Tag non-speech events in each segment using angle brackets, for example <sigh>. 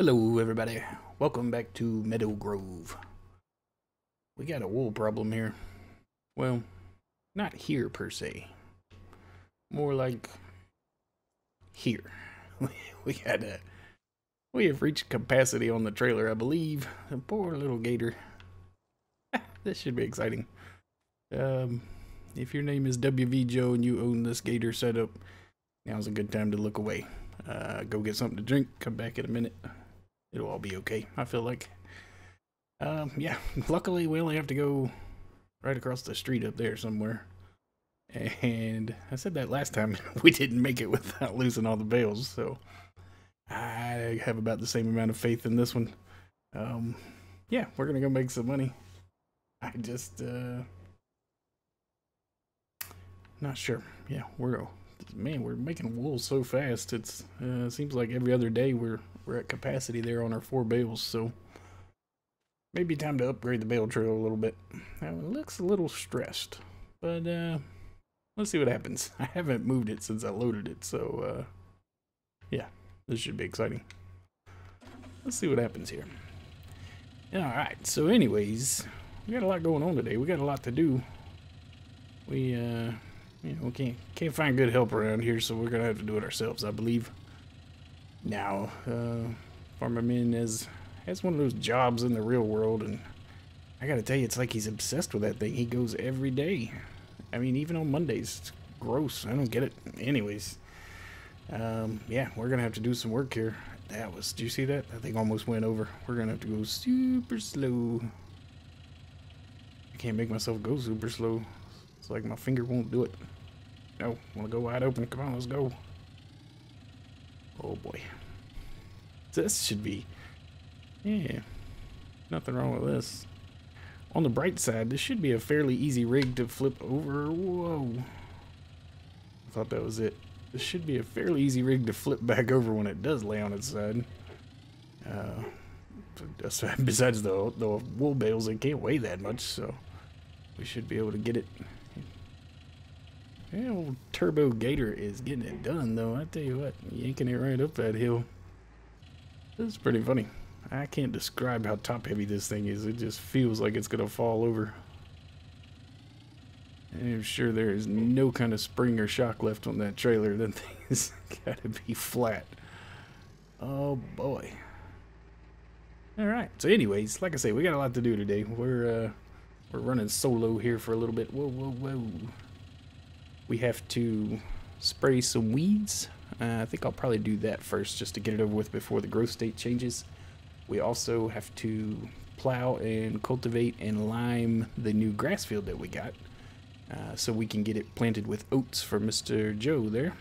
Hello, everybody. Welcome back to Meadow Grove. We got a wool problem here. Well, not here per se. More like here. <laughs> We got a. We have reached capacity on the trailer, I believe. The poor little gator. <laughs> this should be exciting. Um, if your name is WV Joe and you own this gator setup, now's a good time to look away. Uh, go get something to drink. Come back in a minute. It'll all be okay. I feel like. Um, yeah. Luckily, we only have to go right across the street up there somewhere. And I said that last time <laughs> we didn't make it without losing all the bales, so I have about the same amount of faith in this one. Um, yeah, we're gonna go make some money. I just uh, not sure. Yeah, we're man, we're making wool so fast. It's uh, seems like every other day we're we're at capacity there on our four bales. So maybe time to upgrade the bale trail a little bit. Now it looks a little stressed, but uh, let's see what happens. <laughs> I haven't moved it since I loaded it, so uh, yeah, this should be exciting. Let's see what happens here. All right. So, anyways, we got a lot going on today. We got a lot to do. We uh, you know, we can't can't find good help around here, so we're gonna have to do it ourselves, I believe. Now, uh, Farmer Minn has has one of those jobs in the real world, and I gotta tell you, it's like he's obsessed with that thing. He goes every day. I mean, even on Mondays. It's gross. I don't get it. Anyways, um, yeah, we're gonna have to do some work here. That was. Do you see that? That thing almost went over. We're gonna have to go super slow. I can't make myself go super slow. It's like my finger won't do it. No, want to go wide open. Come on, let's go. Oh boy. This should be. Yeah. Nothing wrong with this. On the bright side, this should be a fairly easy rig to flip over. Whoa. I thought that was it. This should be a fairly easy rig to flip back over when it does lay on its side. Uh, besides the, the wool bales, it can't weigh that much, so we should be able to get it. Yeah, old Turbo Gator is getting it done, though. I tell you what, yanking it right up that hill. This is pretty funny. I can't describe how top heavy this thing is. It just feels like it's going to fall over. I'm sure there is no kind of spring or shock left on that trailer. That thing <laughs> has got to be flat. Oh boy. All right. So, anyways, like I say, we got a lot to do today. We're uh, we're running solo here for a little bit. Whoa, whoa, whoa. We have to spray some weeds. Uh, I think I'll probably do that first just to get it over with before the growth state changes. We also have to plow and cultivate and lime the new grass field that we got. Uh, so we can get it planted with oats for Mr. Joe there.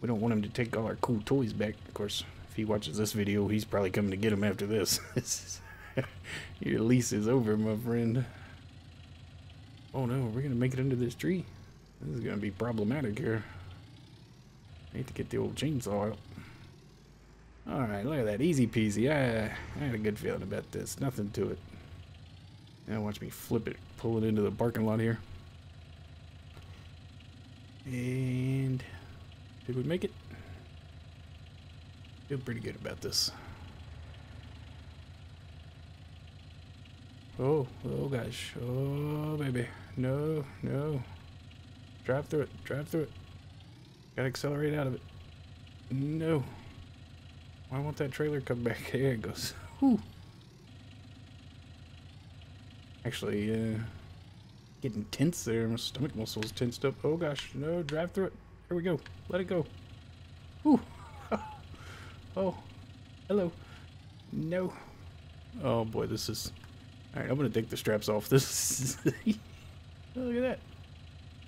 We don't want him to take all our cool toys back. Of course, if he watches this video, he's probably coming to get them after this. <laughs> Your lease is over, my friend. Oh no, we're gonna make it under this tree. This is gonna be problematic here. I need to get the old chainsaw out. Alright, look at that. Easy peasy. I, I had a good feeling about this. Nothing to it. Now watch me flip it, pull it into the parking lot here. And did we make it? Feel pretty good about this. Oh, oh gosh. Oh baby. No, no. Drive through it, drive through it. Gotta accelerate out of it. No. Why won't that trailer come back? <laughs> There it goes. Whew. Actually, uh, getting tense there. My stomach muscles tensed up. Oh gosh, no, drive through it. Here we go. Let it go. Whew. <laughs> oh, hello. No. Oh boy, this is. All right, I'm gonna take the straps off. <laughs> This is. look at that.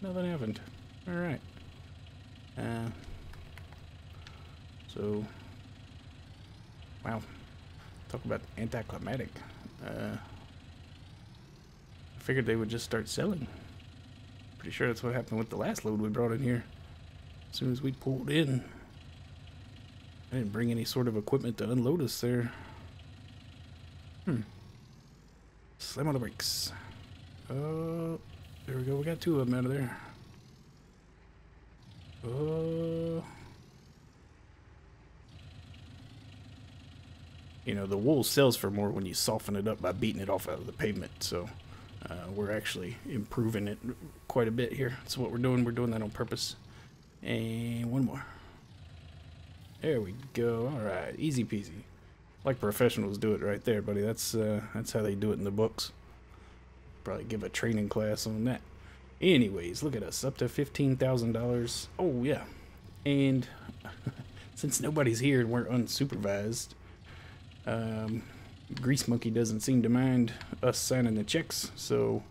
Nothing happened. All right. Uh. So. Wow. Talk about anticlimactic. Uh. I figured they would just start selling. Pretty sure that's what happened with the last load we brought in here. As soon as we pulled in. I didn't bring any sort of equipment to unload us there. Hmm. Slam on the brakes. Oh, there we go. We got two of them out of there. Oh. you know, the wool sells for more when you soften it up by beating it off out of the pavement. So uh, we're actually improving it quite a bit here. That's what we're doing. We're doing that on purpose. And one more. There we go. All right, easy peasy. Like professionals do it right there, buddy. That's uh, that's how they do it in the books. Probably give a training class on that. Anyways, look at us, up to fifteen thousand dollars. Oh yeah, and <laughs> since nobody's here and we're unsupervised, um, Grease Monkey doesn't seem to mind us signing the checks, so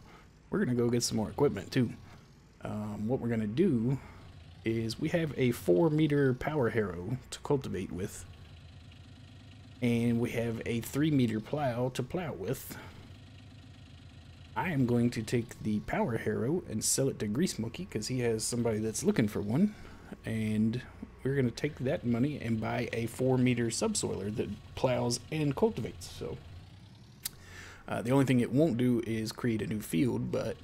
we're gonna go get some more equipment too. Um, what we're gonna do is we have a four meter power harrow to cultivate with, and we have a three meter plow to plow with. I am going to take the power harrow and sell it to Grease Monkey because he has somebody that's looking for one, and we're going to take that money and buy a four meter subsoiler that plows and cultivates. So uh, the only thing it won't do is create a new field, but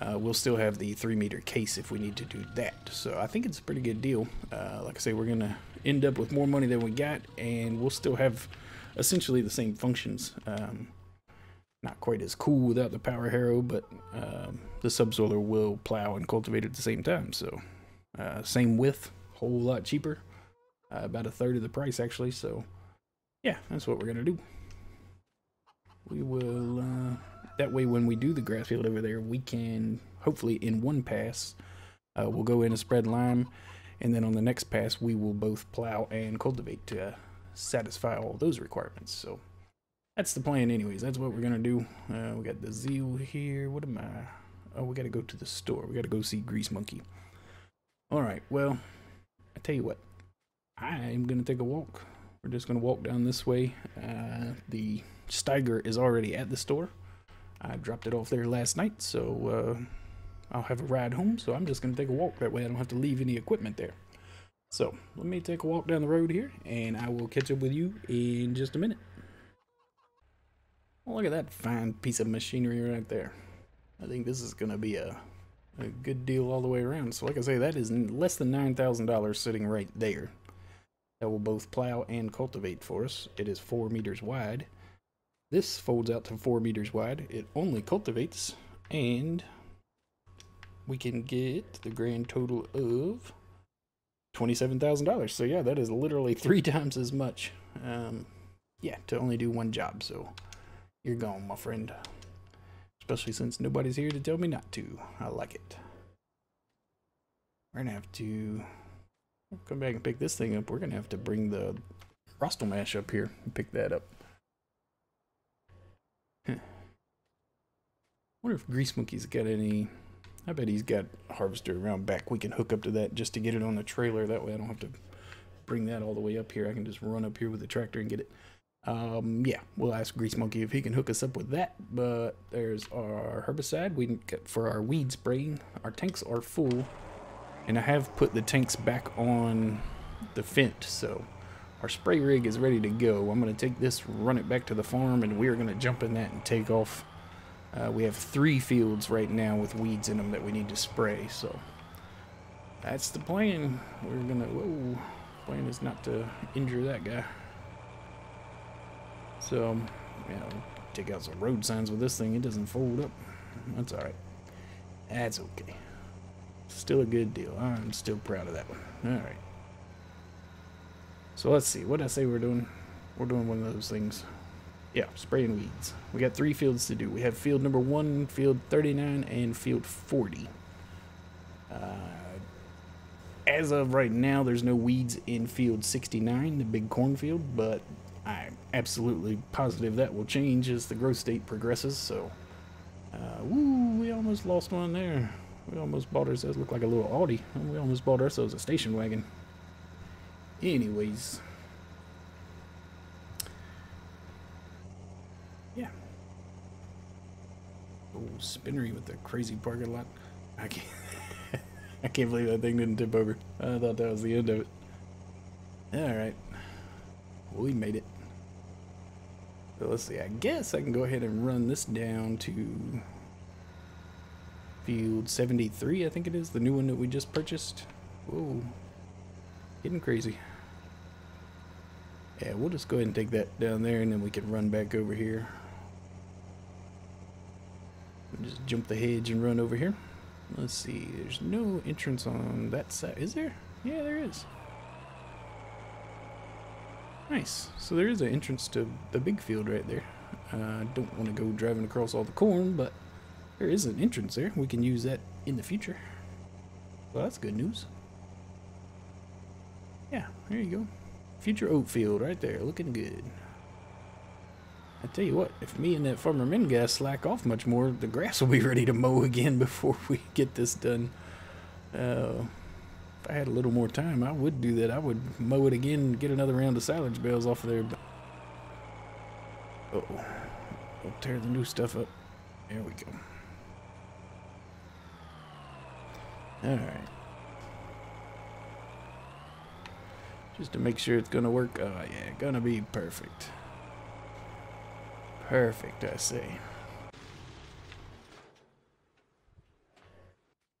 uh, we'll still have the three meter case if we need to do that. So I think it's a pretty good deal. Uh, like I say, we're going to end up with more money than we got, and we'll still have essentially the same functions. Um, not quite as cool without the power harrow, but um, the subsoiler will plow and cultivate at the same time. So uh, same width, whole lot cheaper, uh, about a third of the price actually. So yeah, that's what we're gonna do. We will uh, that way when we do the grass field over there, we can hopefully in one pass uh, we'll go in and spread lime, and then on the next pass we will both plow and cultivate to satisfy all those requirements. So that's the plan anyways. That's what we're gonna do. Uh, we got the zeal here. What am I? Oh, we gotta go to the store. We gotta go see Grease Monkey. All right. Well, I tell you what. I'm gonna take a walk. We're just gonna walk down this way. Uh, the Steiger is already at the store. I dropped it off there last night, so uh, I'll have a ride home. So I'm just gonna take a walk. That way I don't have to leave any equipment there. So let me take a walk down the road here, and I will catch up with you in just a minute. Look at that fine piece of machinery right there. I think this is going to be a, a good deal all the way around. So like I say, that is less than $9,000 sitting right there. That will both plow and cultivate for us. It is 4 meters wide. This folds out to 4 meters wide. It only cultivates, and we can get the grand total of $27,000. So yeah, that is literally <laughs> three times as much. Um, yeah, to only do one job. So you're gone, my friend. Especially since nobody's here to tell me not to. I like it. We're gonna have to come back and pick this thing up. We're gonna have to bring the Rostselmash up here and pick that up. Huh. wonder if Grease Monkey's got any... I bet he's got a harvester around back. We can hook up to that just to get it on the trailer. That way I don't have to bring that all the way up here. I can just run up here with the tractor and get it. Um, yeah, we'll ask Grease Monkey if he can hook us up with that. But there's our herbicide we get for our weed spraying. Our tanks are full, and I have put the tanks back on the Fendt, so our spray rig is ready to go. I'm going to take this, run it back to the farm, and we're going to jump in that and take off. Uh, we have three fields right now with weeds in them that we need to spray, so that's the plan. We're going to, whoa, plan is not to injure that guy. So, you know, take out some road signs with this thing. It doesn't fold up. That's alright. That's okay. Still a good deal. I'm still proud of that one. Alright. So let's see. What did I say we're doing? We're doing one of those things. Yeah, spraying weeds. We got three fields to do. We have field number one, field 39, and field 40. Uh, as of right now, there's no weeds in field 69, the big cornfield, but I'm absolutely positive that will change as the growth state progresses. So, uh, woo, we almost lost one there. We almost bought ourselves, look like a little Audi. We almost bought ourselves a station wagon. Anyways. Yeah. Oh, spinnery with the crazy parking lot. I can't, <laughs> I can't believe that thing didn't tip over. I thought that was the end of it. Alright. We made it. So let's see, I guess I can go ahead and run this down to field 73, I think it is, the new one that we just purchased. Whoa, getting crazy. Yeah, we'll just go ahead and take that down there and then we can run back over here. Just jump the hedge and run over here. Let's see, there's no entrance on that side. Is there? Yeah, there is. Nice. So there is an entrance to the big field right there. I uh, don't want to go driving across all the corn, but there is an entrance there. We can use that in the future. Well, that's good news. Yeah, there you go. Future oat field right there, looking good. I tell you what, if me and that Farmer Minn guy slack off much more, the grass will be <laughs> ready to mow again before we get this done. Uh, if I had a little more time, I would do that. I would mow it again and get another round of silage bales off of there. Uh oh, we'll tear the new stuff up. There we go. All right. Just to make sure it's gonna work. Oh yeah, gonna be perfect. Perfect, I say.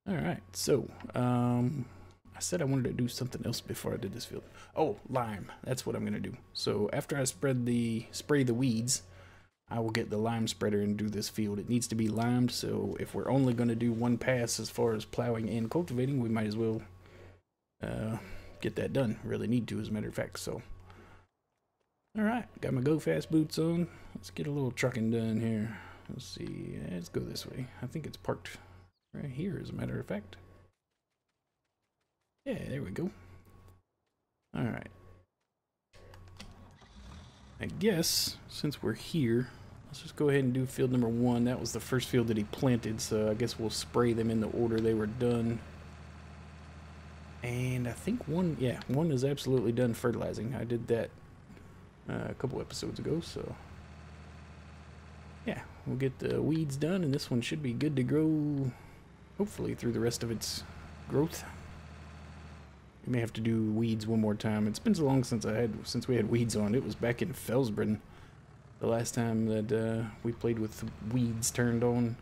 All right, so um, I said I wanted to do something else before I did this field. Oh, lime. That's what I'm gonna do. So after I spread the spray the weeds, I will get the lime spreader and do this field. It needs to be limed, so if we're only gonna do one pass as far as plowing and cultivating, we might as well uh, get that done. Really need to, as a matter of fact. So, all right, got my go fast boots on. Let's get a little trucking done here. Let's see. Let's go this way. I think it's parked right here, as a matter of fact. Yeah, there we go. All right. I guess since we're here, let's just go ahead and do field number one. That was the first field that he planted, so I guess we'll spray them in the order they were done. And I think one, yeah, one is absolutely done fertilizing. I did that uh, a couple episodes ago, so yeah, we'll get the weeds done, and this one should be good to grow, hopefully, through the rest of its growth. We may have to do weeds one more time. It's been so long since I had since we had weeds on. It was back in Felsbrunn the last time that uh, we played with weeds turned on.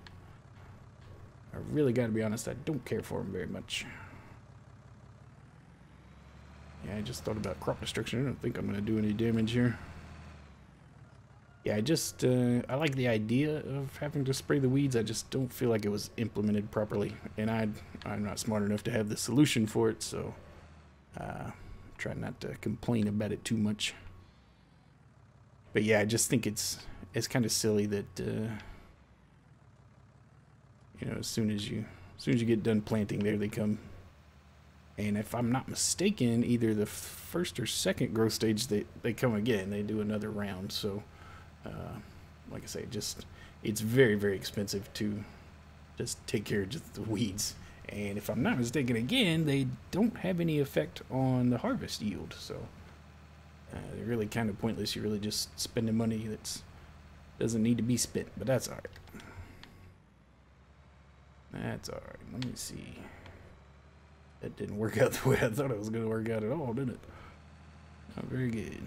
I really got to be honest, I don't care for them very much. Yeah, I just thought about crop destruction. I don't think I'm going to do any damage here. Yeah, I just, uh, I like the idea of having to spray the weeds. I just don't feel like it was implemented properly. And i I'm not smart enough to have the solution for it, so... Uh, try not to complain about it too much. But yeah, I just think it's it's kind of silly that uh, you know as soon as you as soon as you get done planting, there they come. And if I'm not mistaken, either the first or second growth stage, they they come again. They do another round. So, uh, like I say, just it's very very expensive to just take care of just the weeds. And if I'm not mistaken, again, they don't have any effect on the harvest yield. So uh, they're really kind of pointless. You're really just spending money that doesn't need to be spent. But that's all right. That's all right. Let me see. That didn't work <laughs> out the way I thought it was going to work out at all, did it? Not very good.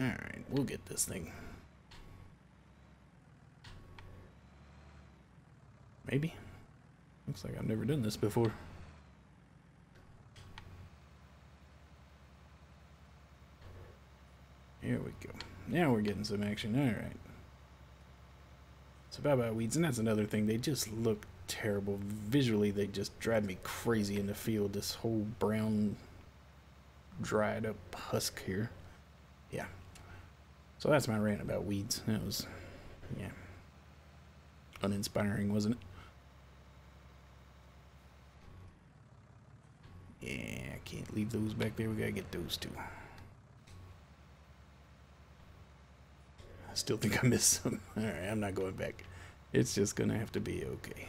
All right, we'll get this thing. Maybe. Looks like I've never done this before. Here we go. Now we're getting some action. All right. So bye-bye weeds, and that's another thing. They just look terrible. Visually, they just drive me crazy in the field. This whole brown, dried up husk here. Yeah. So that's my rant about weeds. That was, yeah, uninspiring, wasn't it? Yeah, I can't leave those back there. We gotta get those two. I still think I missed some. <laughs> Alright, I'm not going back. It's just gonna have to be okay.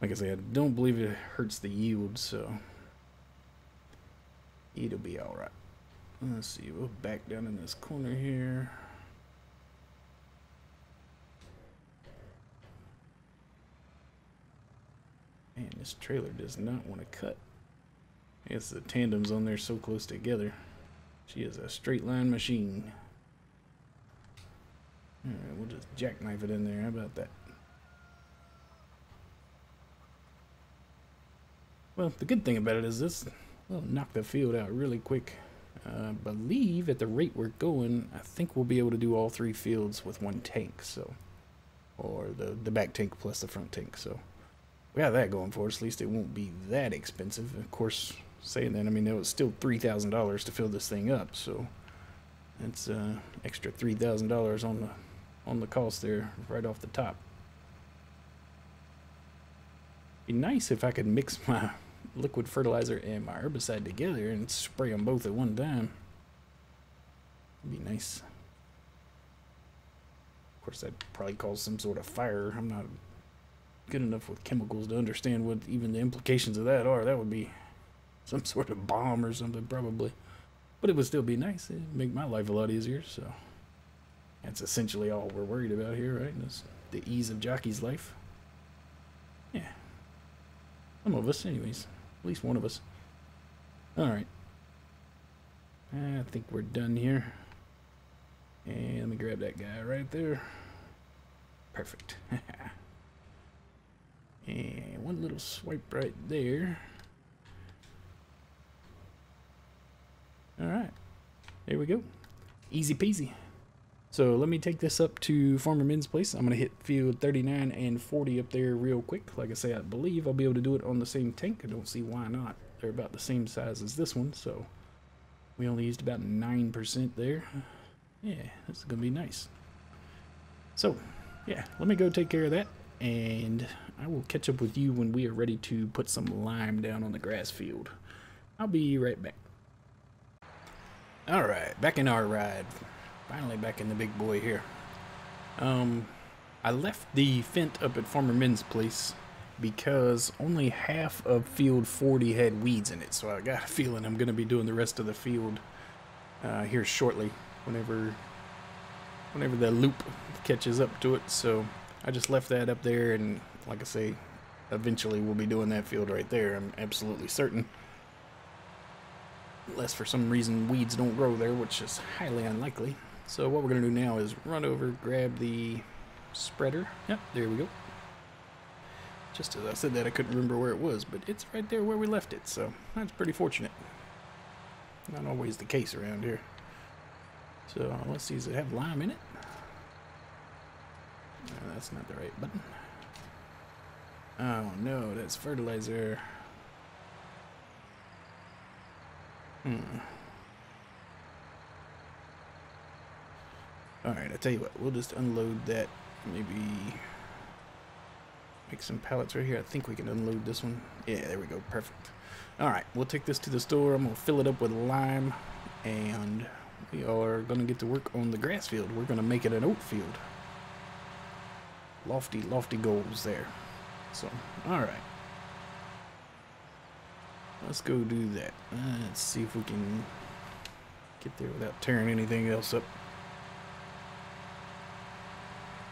Like I said, I don't believe it hurts the yield, so it'll be alright. Let's see, we'll back down in this corner here. Man, this trailer does not want to cut. I guess the tandem's on there so close together. She is a straight line machine. Alright, we'll just jackknife it in there. How about that? Well, the good thing about it is this will knock the field out really quick. I believe at the rate we're going, I think we'll be able to do all three fields with one tank, so. Or the, the back tank plus the front tank, so. We have that going for us, at least it won't be that expensive. Of course, saying that, I mean, it was still $3,000 to fill this thing up, so. That's uh, extra $3,000 on the, on the cost there, right off the top. Be nice if I could mix <laughs> my liquid fertilizer and my herbicide together and spray them both at one time. It'd be nice. Of course, that'd probably cause some sort of fire. I'm not good enough with chemicals to understand what even the implications of that are. That would be some sort of bomb or something, probably. But it would still be nice. It'd make my life a lot easier, so. That's essentially all we're worried about here, right? The ease of Jockey's life. Yeah. Some of us, anyways. At least one of us. Alright. I think we're done here. And let me grab that guy right there. Perfect. <laughs> and one little swipe right there. Alright. There we go. Easy peasy. So let me take this up to Farmer Minn's place. I'm going to hit field 39 and 40 up there real quick. Like I say, I believe I'll be able to do it on the same tank. I don't see why not. They're about the same size as this one, so we only used about 9% there. Yeah, this is going to be nice. So, yeah, let me go take care of that, and I will catch up with you when we are ready to put some lime down on the grass field. I'll be right back. Alright, back in our ride. Finally back in the big boy here. Um, I left the Fendt up at Farmer Minn's place because only half of field 40 had weeds in it. So I got a <laughs> feeling I'm going to be doing the rest of the field uh, here shortly whenever whenever the loop catches up to it. So I just left that up there and like I say, eventually we'll be doing that field right there. I'm absolutely certain. Unless for some reason weeds don't grow there, which is highly unlikely. So what we're going to do now is run over, grab the spreader. Yep, there we go. Just as I said that, I couldn't remember where it was, but it's right there where we left it, so that's pretty fortunate. Not always the case around here. So let's see, does it have lime in it? No, that's not the right button. Oh no, that's fertilizer. Hmm. Alright, I tell you what, we'll just unload that, maybe make some pallets right here. I think we can unload this one. Yeah, there we go, perfect. Alright, we'll take this to the store. I'm going to fill it up with lime, and we are going to get to work on the grass field. We're going to make it an oat field. Lofty, lofty goals there. So, alright. Let's go do that. Uh, let's see if we can get there without tearing anything else up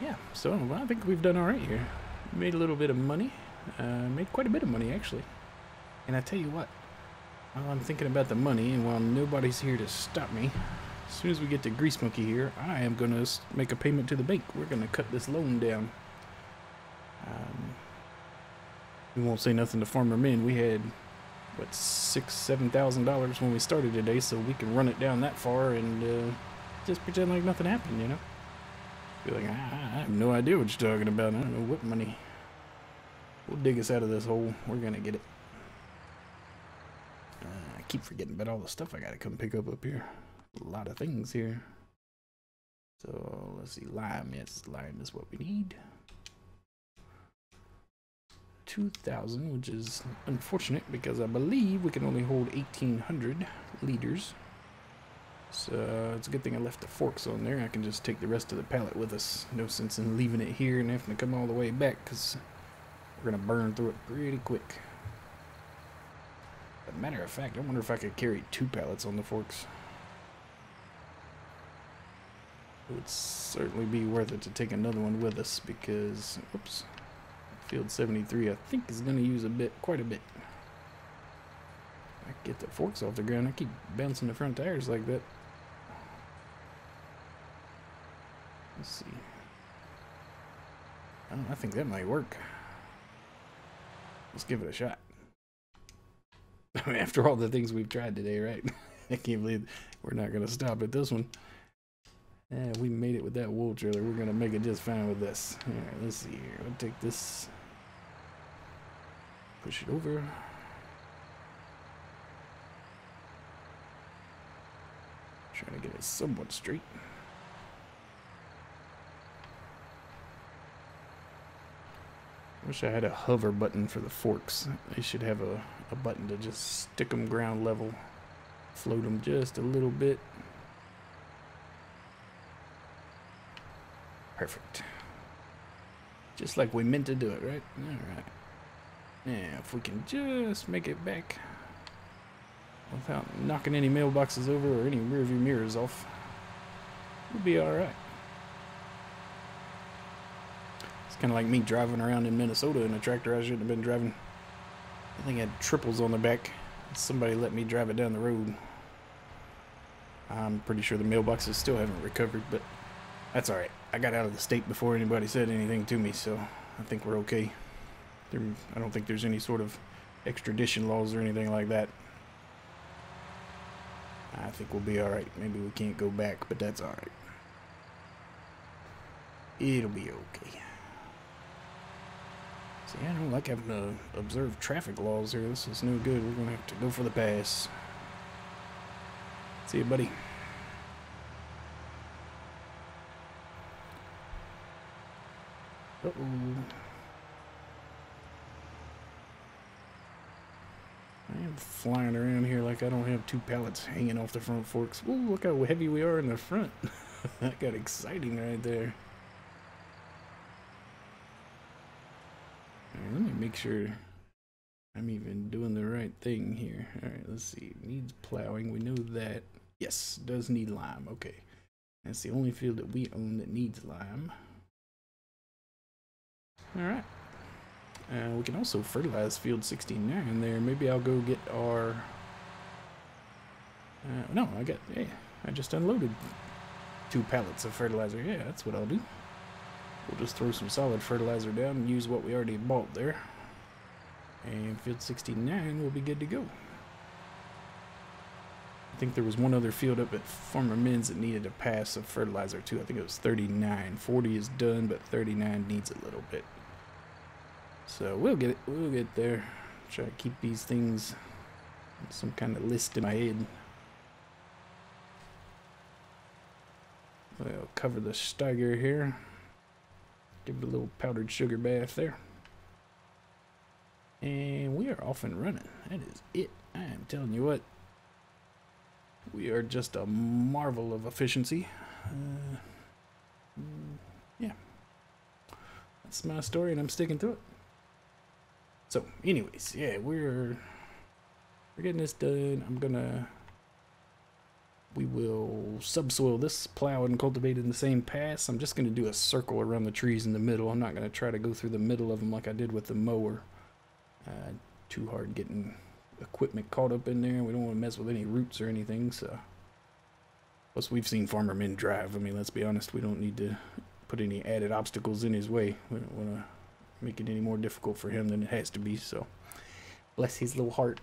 yeah, so well, I think we've done all right here. Made a little bit of money. Uh, made quite a bit of money, actually. And I tell you what, while I'm thinking about the money, and while nobody's here to stop me, as soon as we get to Grease Monkey here, I am going to make a payment to the bank. We're going to cut this loan down. Um, we won't say nothing to Farmer Minn. We had, what, six, seven thousand dollars when we started today, so we can run it down that far and uh, just pretend like nothing happened, you know? Be like, I, I have no idea what you're talking about. I don't know what money. We'll dig us out of this hole. We're gonna get it. Uh, I keep forgetting about all the stuff I gotta come pick up up here. A lot of things here. So let's see, lime. Yes, lime is what we need. 2,000, which is unfortunate because I believe we can only hold 1,800 liters. So it's a good thing I left the forks on there. I can just take the rest of the pallet with us. No sense in leaving it here and having to come all the way back because we're going to burn through it pretty quick. As a matter of fact, I wonder if I could carry two pallets on the forks. It would certainly be worth it to take another one with us because, oops, field 73 I think is going to use a bit, quite a bit. I get the forks off the ground. I keep bouncing the front tires like that. Let's see. I, I think that might work. Let's give it a shot. <laughs> I mean, after all the things we've tried today, right? <laughs> I can't believe we're not gonna stop at this one. Yeah, we made it with that wool trailer. We're gonna make it just fine with this. All right, let's see here. I'll take this, push it over. Trying to get it somewhat straight. Wish I had a hover button for the forks. They should have a, a button to just stick them ground level, float them just a little bit. Perfect. Just like we meant to do it, right? Alright. Yeah, if we can just make it back without knocking any mailboxes over or any rearview mirrors off, we'll be alright. It's kind of like me driving around in Minnesota in a tractor I shouldn't have been driving. I think it had triples on the back. Somebody let me drive it down the road. I'm pretty sure the mailboxes still haven't recovered, but that's alright. I got out of the state before anybody said anything to me, so I think we're okay. There, I don't think there's any sort of extradition laws or anything like that. I think we'll be alright. Maybe we can't go back, but that's alright. It'll be okay. See, I don't like having to observe traffic laws here. This is no good. We're going to have to go for the pass. See you, buddy. Uh-oh. I am flying around here like I don't have two pallets hanging off the front forks. Ooh, look how heavy we are in the front. <laughs> that got exciting right there. Let me make sure I'm even doing the right thing here. All right, let's see. Needs plowing. We know that. Yes, does need lime. Okay. That's the only field that we own that needs lime. All right. Uh, we can also fertilize field 69 there. Maybe I'll go get our... Uh, no, I got... Hey, I just unloaded two pallets of fertilizer. Yeah, that's what I'll do. We'll just throw some solid fertilizer down and use what we already bought there. And field 69 will be good to go. I think there was one other field up at Farmer Minn's that needed a pass of fertilizer too. I think it was 39. 40 is done, but 39 needs a little bit. So we'll get it. We'll get there. Try to keep these things some kind of list in my head. We'll cover the Steiger here. Give it a little powdered sugar bath there. And we are off and running. That is it. I am telling you what. We are just a marvel of efficiency. Uh, yeah. That's my story and I'm sticking to it. So, anyways, yeah, we're we're getting this done. I'm gonna we will subsoil this, plow and cultivate in the same pass. I'm just going to do a circle around the trees in the middle. I'm not going to try to go through the middle of them like I did with the mower. Uh, too hard getting equipment caught up in there. We don't want to mess with any roots or anything. So, Plus, we've seen Farmer Minn drive. I mean, let's be honest, we don't need to put any added obstacles in his way. We don't want to make it any more difficult for him than it has to be. So, bless his little heart.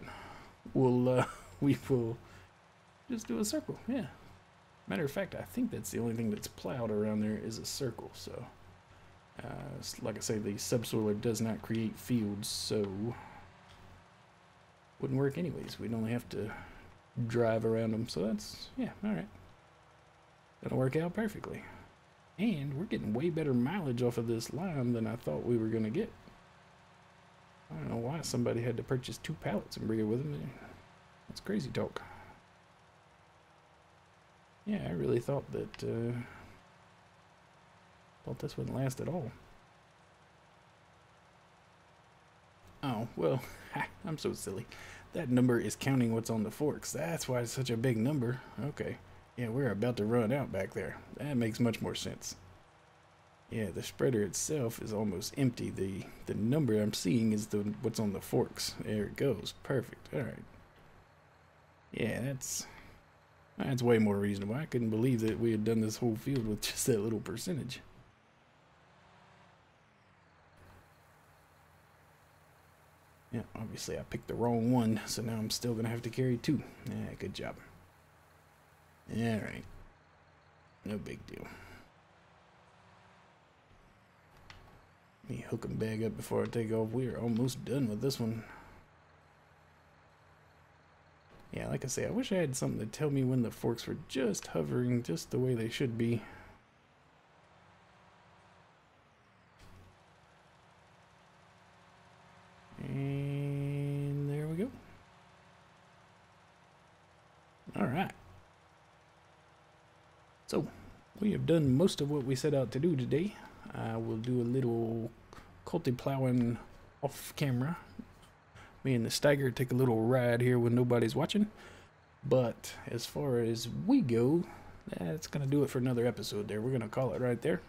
We'll, uh, <laughs> we will just do a circle, yeah. Matter of fact, I think that's the only thing that's plowed around there is a circle, so. Uh, like I say, the subsoiler does not create fields, so wouldn't work anyways. We'd only have to drive around them, so that's, yeah, alright. That'll work out perfectly. And we're getting way better mileage off of this lime than I thought we were going to get. I don't know why somebody had to purchase two pallets and bring it with them. That's crazy talk. Yeah, I really thought that, uh, thought this wouldn't last at all. Oh, well, <laughs> I'm so silly. That number is counting what's on the forks. That's why it's such a big number. Okay. Yeah, we're about to run out back there. That makes much more sense. Yeah, the spreader itself is almost empty. The the number I'm seeing is the what's on the forks. There it goes. Perfect. All right. Yeah, that's that's way more reasonable. I couldn't believe that we had done this whole field with just that little percentage. Yeah, obviously I picked the wrong one, so now I'm still gonna have to carry two. Yeah, good job. Alright. No big deal. Let me hook bag up before I take off. We're almost done with this one. Yeah, like I say, I wish I had something to tell me when the forks were just hovering just the way they should be. And there we go. All right. So, we have done most of what we set out to do today. I will do a little culti plowing off camera. Me and the Steiger take a little ride here when nobody's watching. But as far as we go, that's going to do it for another episode there. We're going to call it right there.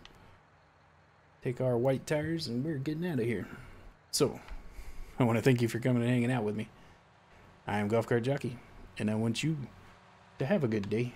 Take our white tires and we're getting out of here. So, I want to thank you for coming and hanging out with me. I am Golf Cart Jockey, and I want you to have a good day.